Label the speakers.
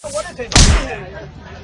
Speaker 1: What is it?